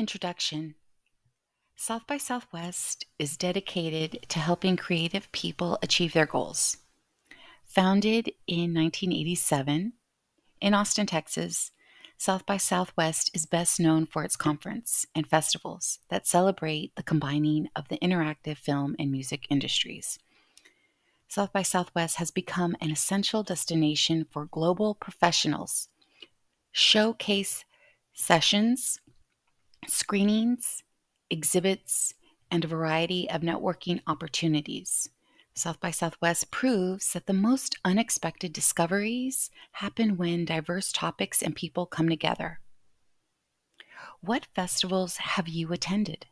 Introduction South by Southwest is dedicated to helping creative people achieve their goals. Founded in 1987 in Austin, Texas, South by Southwest is best known for its conference and festivals that celebrate the combining of the interactive film and music industries. South by Southwest has become an essential destination for global professionals. Showcase sessions screenings, exhibits, and a variety of networking opportunities. South by Southwest proves that the most unexpected discoveries happen when diverse topics and people come together. What festivals have you attended?